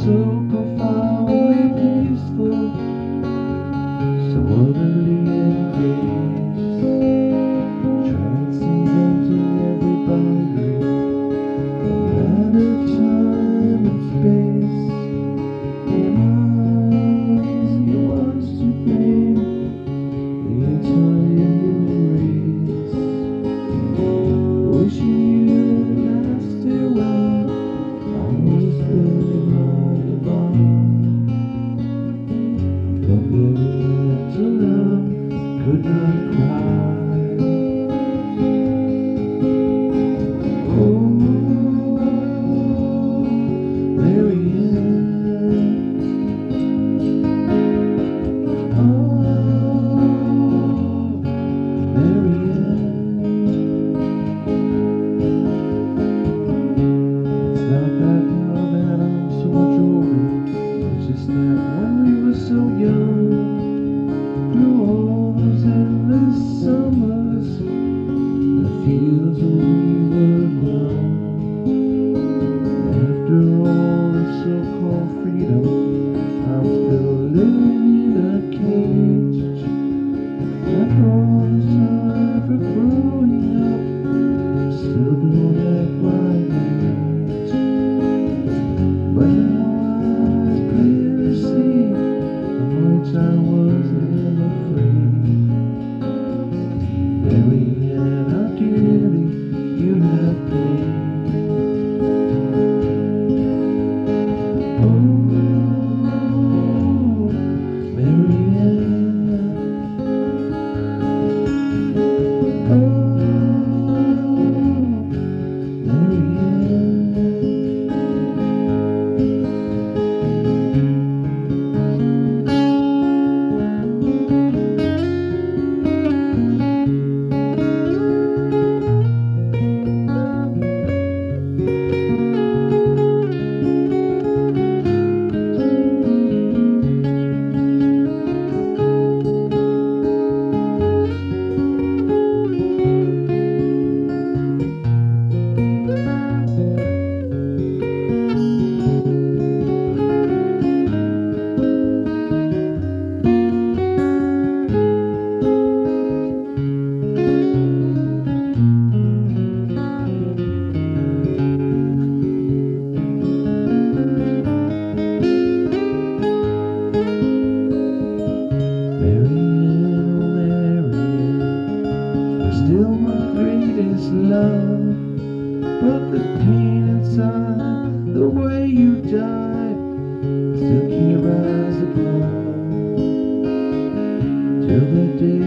soon very But there's pain inside the way you died Still can't rise above Till the day